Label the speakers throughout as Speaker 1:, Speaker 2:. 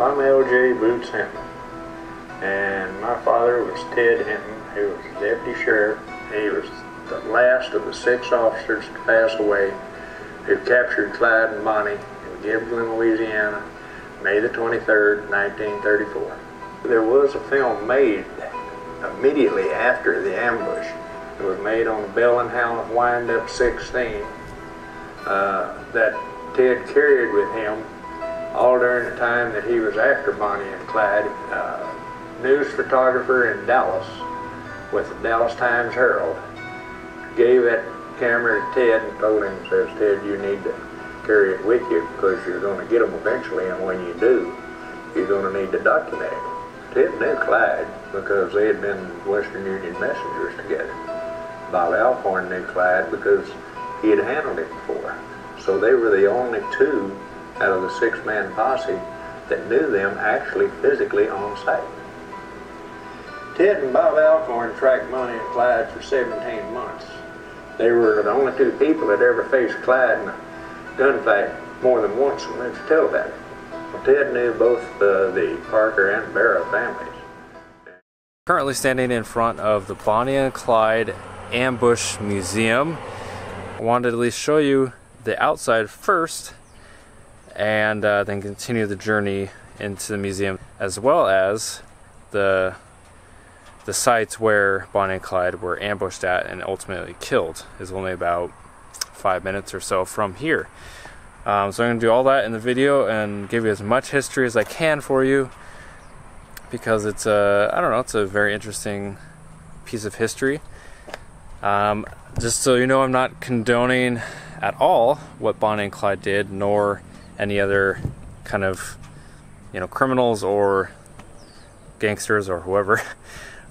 Speaker 1: I'm L.J. Boots Hinton, and my father was Ted Hinton, who was deputy sheriff. He was the last of the six officers to pass away who captured Clyde and Bonnie in Gibsland, Louisiana, May the 23rd, 1934. There was a film made immediately after the ambush. It was made on the Bell and Howell Wind-Up 16 uh, that Ted carried with him all during the time that he was after Bonnie and Clyde. Uh, news photographer in Dallas with the Dallas Times Herald gave that camera to Ted and told him, says, Ted, you need to carry it with you because you're going to get them eventually, and when you do, you're going to need to document it. Ted knew Clyde because they had been Western Union messengers together. Bob Alcorn knew Clyde because he had handled it before. So they were the only two out of the six-man posse that knew them actually physically on site. Ted and Bob Alcorn tracked Bonnie and Clyde for 17 months. They were the only two people that ever faced Clyde in a gunfight more than once and lived to tell about it. Well, Ted knew both uh, the Parker and Barrow families.
Speaker 2: Currently standing in front of the Bonnie and Clyde Ambush Museum. I wanted to at least show you the outside first and uh, then continue the journey into the museum as well as the the sites where Bonnie and Clyde were ambushed at and ultimately killed is only about five minutes or so from here. Um, so I'm going to do all that in the video and give you as much history as I can for you because it's a, I don't know, it's a very interesting piece of history. Um, just so you know, I'm not condoning at all what Bonnie and Clyde did, nor any other kind of, you know, criminals or gangsters or whoever.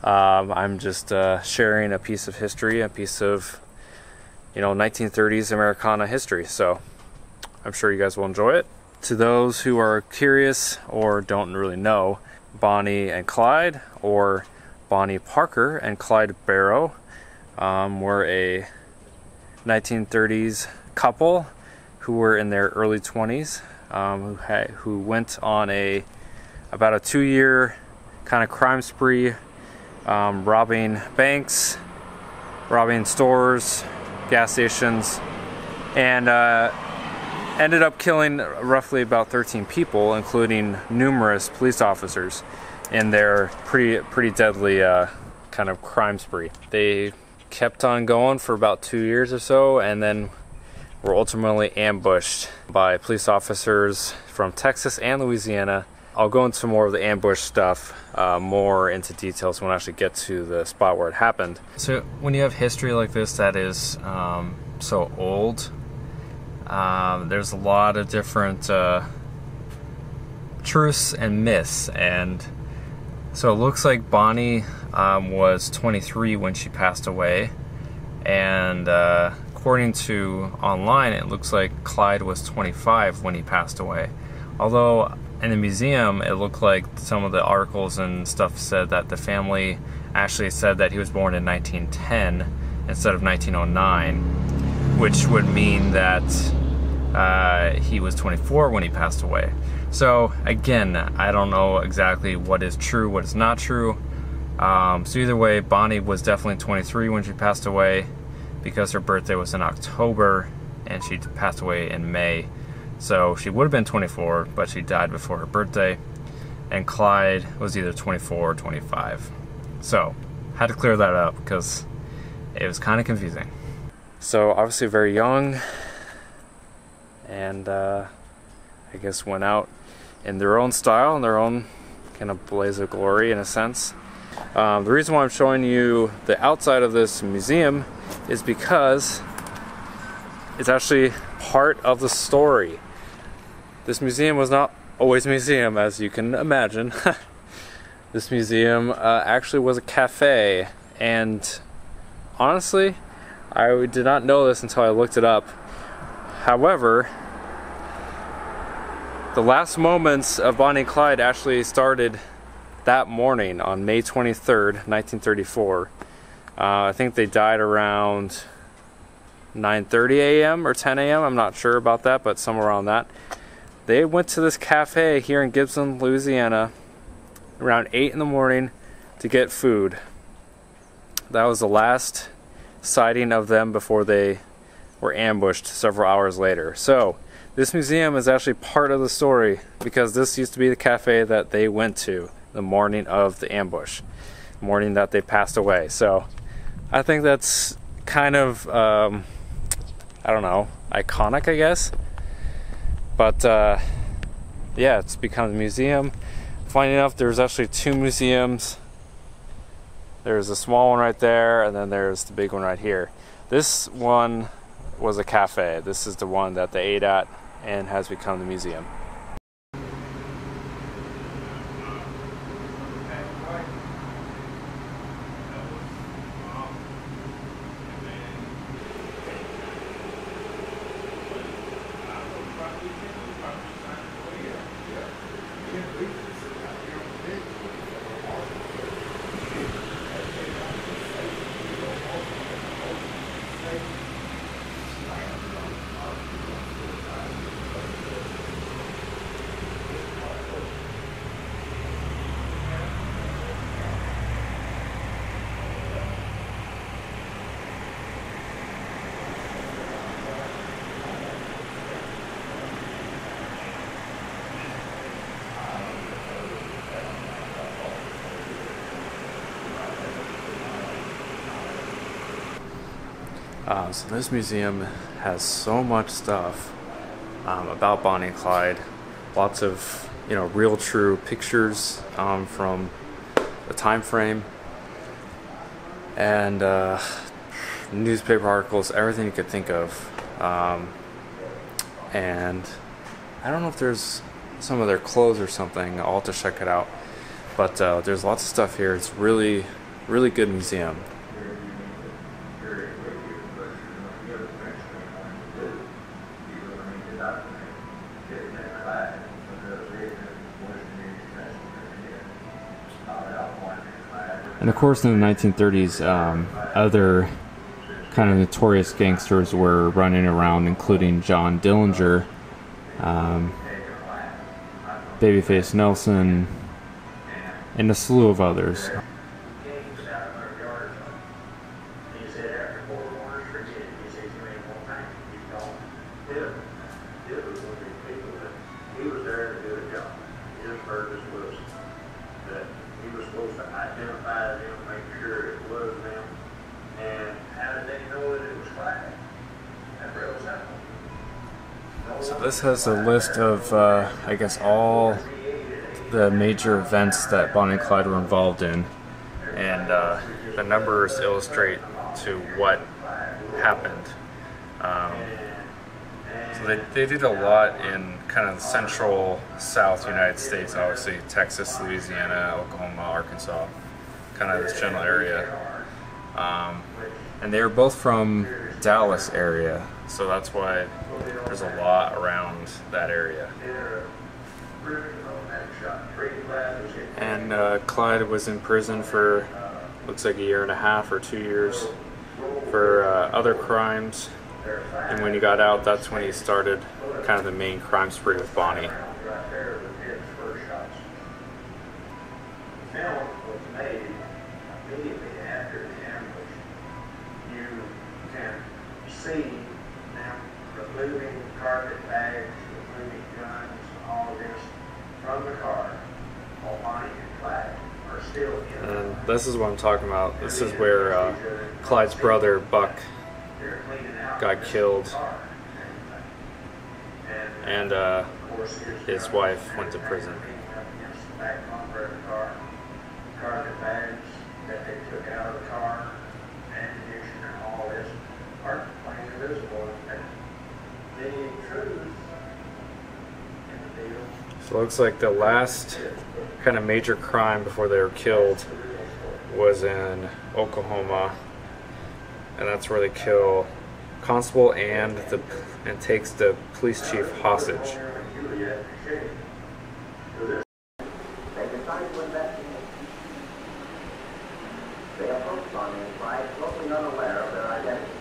Speaker 2: Um, I'm just uh, sharing a piece of history, a piece of, you know, 1930s Americana history. So I'm sure you guys will enjoy it. To those who are curious or don't really know, Bonnie and Clyde, or Bonnie Parker and Clyde Barrow, um, were a 1930s couple who were in their early 20s, um, who had, who went on a about a two-year kind of crime spree um, robbing banks, robbing stores, gas stations, and uh, ended up killing roughly about 13 people, including numerous police officers, in their pretty pretty deadly uh, kind of crime spree. They kept on going for about two years or so, and then were ultimately ambushed by police officers from Texas and Louisiana. I'll go into more of the ambush stuff, uh, more into details when I actually get to the spot where it happened. So when you have history like this that is um, so old, um, there's a lot of different uh, truths and myths, and so it looks like Bonnie um, was 23 when she passed away, and uh, according to online, it looks like Clyde was 25 when he passed away. Although in the museum, it looked like some of the articles and stuff said that the family actually said that he was born in 1910 instead of 1909, which would mean that uh, he was 24 when he passed away. So again, I don't know exactly what is true, what is not true. Um, so either way, Bonnie was definitely 23 when she passed away because her birthday was in October and she passed away in May. So she would have been 24, but she died before her birthday. And Clyde was either 24 or 25. So, had to clear that up because it was kind of confusing. So, obviously, very young, and uh, I guess went out in their own style, in their own kind of blaze of glory, in a sense. Um, the reason why I'm showing you the outside of this museum is because it's actually part of the story. This museum was not always a museum, as you can imagine. this museum uh, actually was a cafe, and honestly, I did not know this until I looked it up. However, the last moments of Bonnie Clyde actually started that morning on May 23rd, 1934. Uh, I think they died around 9:30 a.m. or 10 a.m. I'm not sure about that, but somewhere around that. they went to this cafe here in Gibsland, Louisiana around 8 in the morning to get food. That was the last sighting of them before they were ambushed several hours later. So, this museum is actually part of the story because this used to be the cafe that they went to the morning of the ambush, morning that they passed away. So, I think that's kind of, um, I don't know, iconic, I guess. But uh, yeah, it's become a museum. Funny enough, there's actually two museums. There's a small one right there, and then there's the big one right here. This one was a cafe. This is the one that they ate at and has become the museum. Uh, so this museum has so much stuff um, about Bonnie and Clyde. Lots of you know real, true pictures um, from the time frame, and uh, newspaper articles, everything you could think of. Um, and I don't know if there's some of their clothes or something. I'll have to check it out. But uh, there's lots of stuff here. It's really, really good museum. And of course, in the 1930s, um, other kind of notorious gangsters were running around, including John Dillinger, um, Babyface Nelson, and a slew of others. This has a list of, uh, I guess, all the major events that Bonnie and Clyde were involved in, and uh, the numbers illustrate to what happened. Um, so they, they did a lot in kind of the central South United States, obviously Texas, Louisiana, Oklahoma, Arkansas, kind of this general area. Um, and they were both from Dallas area, so that's why there's a lot around that area. And uh, Clyde was in prison for looks like a year and a half or two years for uh, other crimes. And when he got out, that's when he started kind of the main crime spree with Bonnie.
Speaker 1: film was made immediately after the ambush. You can see them removing carpet bags, removing guns, all of this from the car while Bonnie and Clyde are still in the
Speaker 2: And this is what I'm talking about. This is where uh, Clyde's brother, Buck, got killed.
Speaker 1: And,
Speaker 2: uh, his wife went to prison. So it looks like the last kind of major crime before they were killed was in Oklahoma, and that's where they kill constable and the and takes the police chief hostage.
Speaker 1: Juliet Shea.
Speaker 3: They decided to investigate. They approached Bonnie and Clyde, totally unaware of their identity.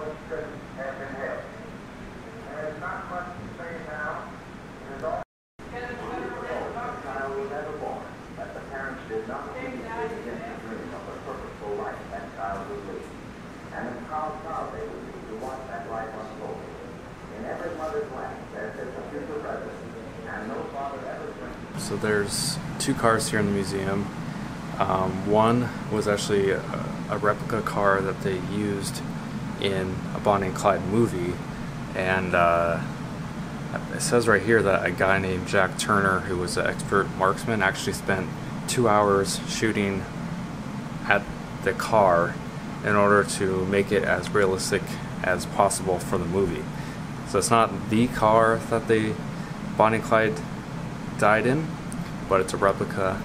Speaker 3: which prisons have been held. There is not much to say now. It is all the child was ever born, that the parents did not seem to against the dream of the purposeful life that child would lead. And in how proud they would be to watch that life unfold. In every mother's land, there sits a future president, and no father ever dreamed.
Speaker 2: So there's two cars here in the museum. Um, one was actually a, a replica car that they used in a Bonnie and Clyde movie, and uh, it says right here that a guy named Jack Turner, who was an expert marksman, actually spent two hours shooting at the car in order to make it as realistic as possible for the movie. So it's not the car that they Bonnie and Clyde died in, but it's a replica.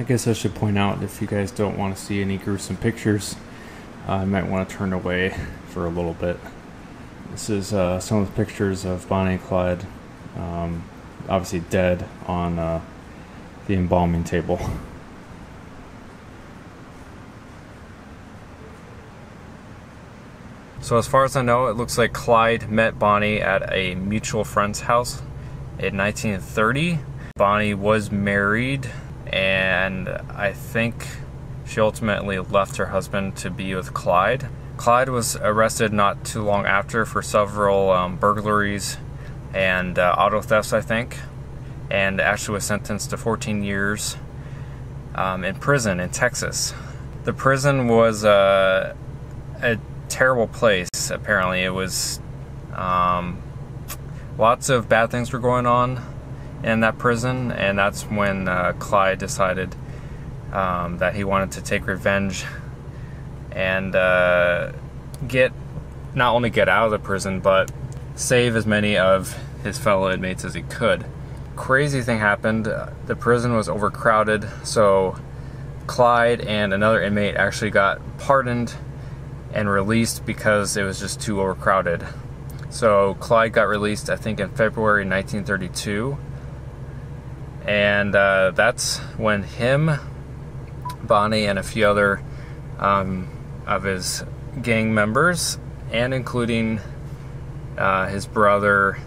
Speaker 2: I guess I should point out if you guys don't want to see any gruesome pictures, uh, I might want to turn away for a little bit. This is uh, some of the pictures of Bonnie and Clyde, um, obviously dead on uh, the embalming table. So, as far as I know, it looks like Clyde met Bonnie at a mutual friend's house in 1930. Bonnie was married, and I think she ultimately left her husband to be with Clyde. Clyde was arrested not too long after for several um, burglaries and uh, auto thefts, I think, and actually was sentenced to 14 years um, in prison in Texas. The prison was uh, a terrible place, apparently. It was. Um, lots of bad things were going on in that prison, and that's when uh, Clyde decided um, that he wanted to take revenge and uh, get not only get out of the prison but save as many of his fellow inmates as he could. Crazy thing happened. The prison was overcrowded, so Clyde and another inmate actually got pardoned and released because it was just too overcrowded. So Clyde got released, I think, in February 1932, and uh, that's when him, Bonnie, and a few other um, of his gang members, and including uh, his brother,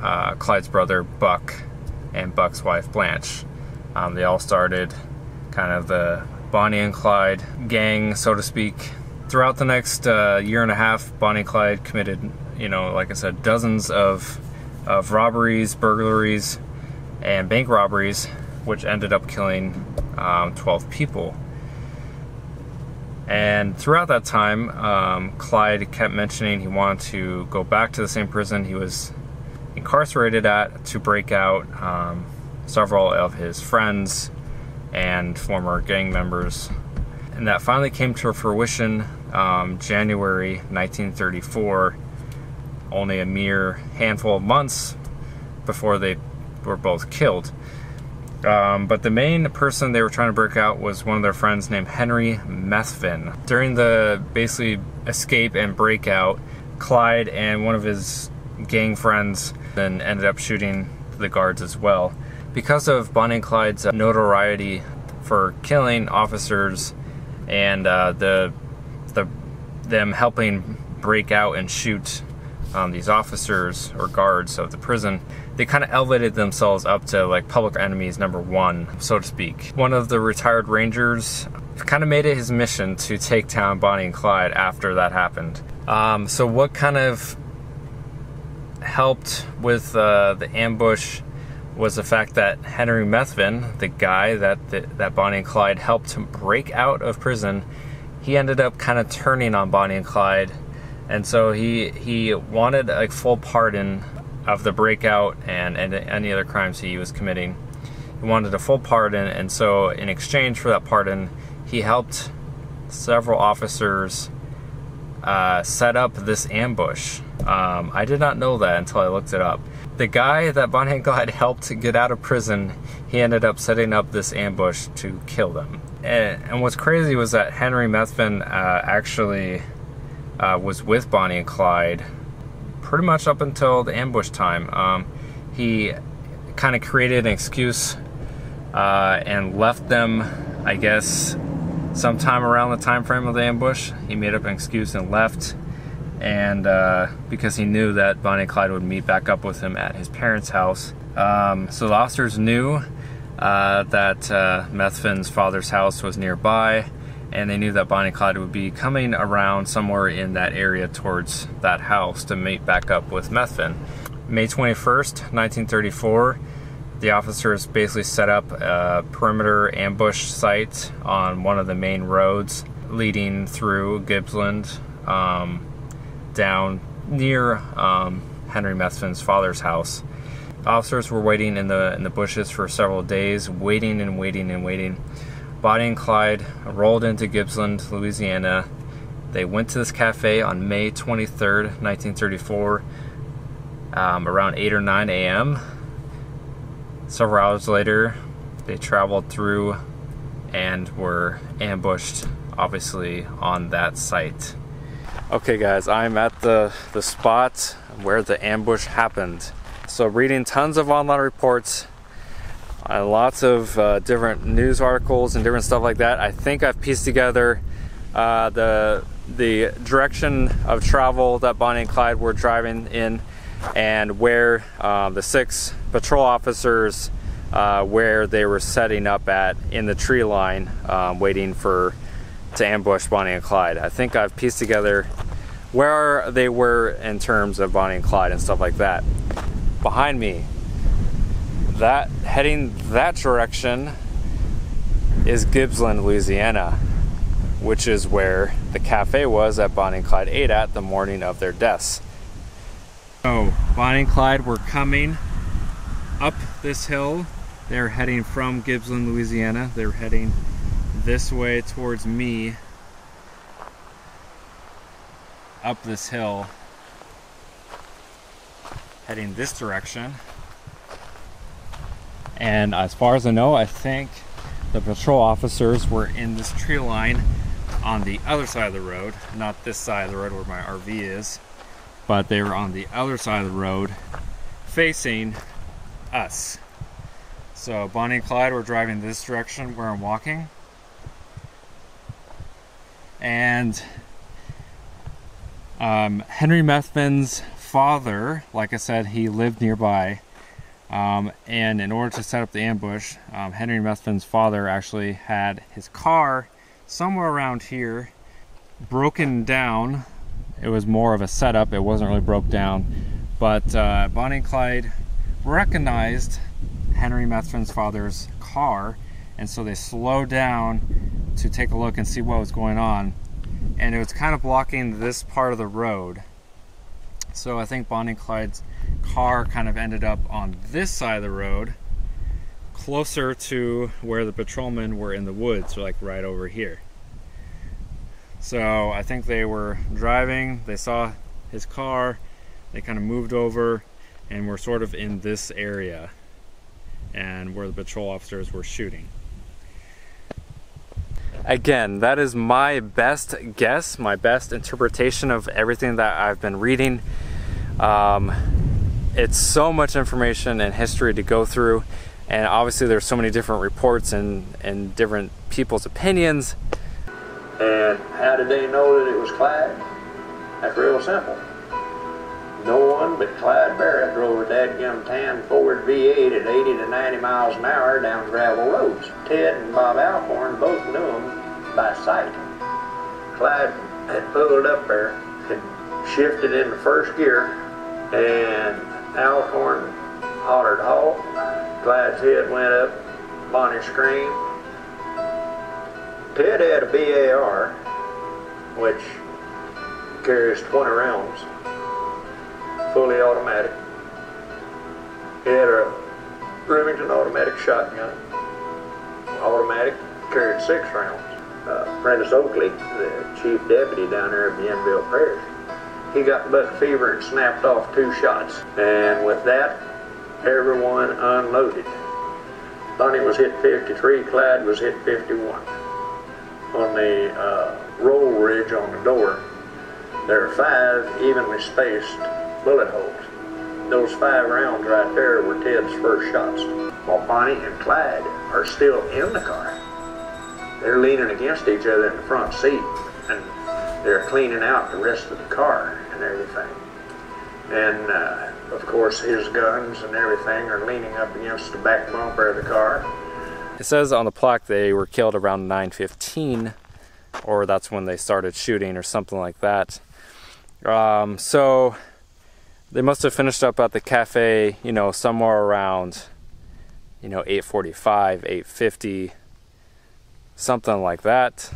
Speaker 2: uh, Clyde's brother Buck, and Buck's wife Blanche, um, they all started kind of the Bonnie and Clyde gang, so to speak. Throughout the next uh, year and a half, Bonnie and Clyde committed, you know, like I said, dozens of of robberies, burglaries, and bank robberies, which ended up killing um, 12 people. And throughout that time, um, Clyde kept mentioning he wanted to go back to the same prison he was incarcerated at to break out um, several of his friends and former gang members. And that finally came to fruition um, January 1934, only a mere handful of months before they were both killed. Um, but the main person they were trying to break out was one of their friends named Henry Methvin. During the basically escape and breakout, Clyde and one of his gang friends then ended up shooting the guards as well. Because of Bonnie and Clyde's notoriety for killing officers and uh, the the them helping break out and shoot um, these officers or guards of the prison, they kind of elevated themselves up to like public enemies number one, so to speak. One of the retired rangers kind of made it his mission to take down Bonnie and Clyde after that happened. Um, so, what kind of helped with uh, the ambush was the fact that Henry Methvin, the guy that the, that Bonnie and Clyde helped to break out of prison, he ended up kind of turning on Bonnie and Clyde, and so he he wanted a full pardon of the breakout and, and any other crimes he was committing. He wanted a full pardon, and so in exchange for that pardon, he helped several officers uh, set up this ambush. Um, I did not know that until I looked it up. The guy that Bonnie and had helped get out of prison, he ended up setting up this ambush to kill them. And, and what's crazy was that Henry Methvin uh, actually uh, was with Bonnie and Clyde pretty much up until the ambush time. Um, he kind of created an excuse uh, and left them, I guess, sometime around the time frame of the ambush. He made up an excuse and left, and uh, because he knew that Bonnie and Clyde would meet back up with him at his parents' house. Um, so the officers knew uh, that uh, Methvin's father's house was nearby, and they knew that Bonnie Clyde would be coming around somewhere in that area towards that house to meet back up with Methvin. May 21st, 1934, the officers basically set up a perimeter ambush site on one of the main roads leading through Gibsland um, down near um, Henry Methvin's father's house. Officers were waiting in the in the bushes for several days, waiting and waiting and waiting. Bonnie and Clyde rolled into Gibsland, Louisiana. They went to this cafe on May 23rd, 1934, um, around 8 or 9 a.m. Several hours later, they traveled through and were ambushed, obviously, on that site. Okay, guys, I'm at the, the spot where the ambush happened. So, reading tons of online reports, uh, lots of uh, different news articles and different stuff like that. I think I've pieced together uh, the the direction of travel that Bonnie and Clyde were driving in, and where um, the six patrol officers uh, where they were setting up at in the tree line, um, waiting for to ambush Bonnie and Clyde. I think I've pieced together where they were in terms of Bonnie and Clyde and stuff like that. Behind me, that heading that direction is Gibsland, Louisiana, which is where the cafe was that Bonnie and Clyde ate at the morning of their deaths. So Bonnie and Clyde were coming up this hill. They're heading from Gibsland, Louisiana. They're heading this way towards me up this hill heading this direction and as far as I know I think the patrol officers were in this tree line on the other side of the road not this side of the road where my RV is but they were on the other side of the road facing us so Bonnie and Clyde were driving this direction where I'm walking and um, Henry Methvin's father, like I said, he lived nearby. Um, and in order to set up the ambush, um, Henry Methvin's father actually had his car somewhere around here broken down. It was more of a setup, it wasn't really broke down. But uh, Bonnie and Clyde recognized Henry Methvin's father's car, and so they slowed down to take a look and see what was going on and it was kind of blocking this part of the road. So I think Bonnie and Clyde's car kind of ended up on this side of the road, closer to where the patrolmen were in the woods, like right over here. So I think they were driving, they saw his car, they kind of moved over, and were sort of in this area and where the patrol officers were shooting. Again, that is my best guess, my best interpretation of everything that I've been reading. Um, it's so much information and history to go through, and obviously there's so many different reports and, and different people's opinions.
Speaker 1: And how did they know that it was Clyde? That's real simple. No one but Clyde Barrow drove a dadgum tan Ford V8 at 80 to 90 miles an hour down gravel roads. Ted and Bob Alcorn both knew him by sight. Clyde had pulled up there, had shifted into first gear, and Alcorn hollered halt. Clyde's head went up, Bonnie screamed. Ted had a BAR, which carries 20 rounds fully automatic. He had a Remington automatic shotgun, automatic, carried six rounds. Uh, Prentice Oakley, the chief deputy down there at Bienville Parish, he got buck fever and snapped off two shots. And with that, everyone unloaded. Bonnie was hit 53, Clyde was hit 51. On the uh, roll ridge on the door, there are five evenly spaced bullet holes. Those five rounds right there were Ted's first shots. While Bonnie and Clyde are still in the car, they're leaning against each other in the front seat, and they're cleaning out the rest of the car and everything. And uh, of course, his guns and everything are leaning up against the back bumper of the car.
Speaker 2: It says on the plaque they were killed around 9:15, or that's when they started shooting, or something like that. Um, so they must have finished up at the cafe, you know, somewhere around, you know, 8:45, 8:50, something like that.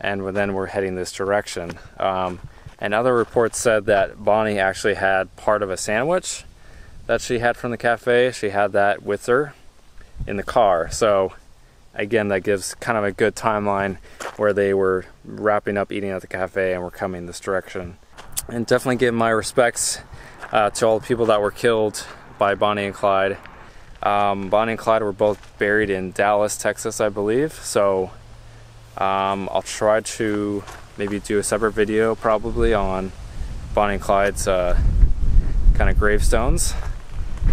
Speaker 2: And then we're heading this direction. Um, and other reports said that Bonnie actually had part of a sandwich that she had from the cafe. She had that with her in the car. So again, that gives kind of a good timeline where they were wrapping up eating at the cafe and were coming this direction. And definitely give my respects uh, to all the people that were killed by Bonnie and Clyde. Um, Bonnie and Clyde were both buried in Dallas, Texas, I believe. So um, I'll try to maybe do a separate video probably on Bonnie and Clyde's uh, kind of gravestones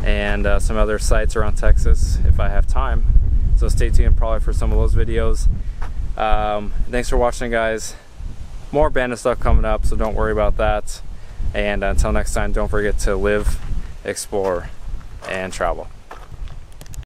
Speaker 2: and uh, some other sites around Texas if I have time. So stay tuned probably for some of those videos. Um, thanks for watching guys. More bandit stuff coming up so don't worry about that. And until next time don't forget to live, explore, and travel.